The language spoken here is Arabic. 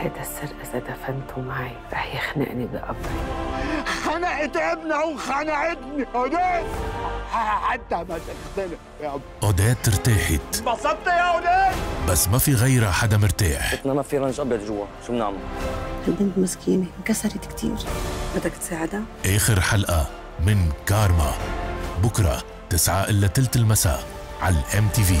هيدا السر إذا دفنته معي رح يخنقني بقبري خنقت ابنها وخنقتني أوديت. حتى ما تختلف يا أوديت ارتاحت انبسطت يا أوديت. بس ما في غيرها حدا مرتاح. بيتنا ما في رنج أبيض جوا. شو بنعمل؟ البنت مسكينة انكسرت كتير. بدك تساعدها؟ آخر حلقة من كارما. بكرة تسعة إلا تلت المساء على ال MTV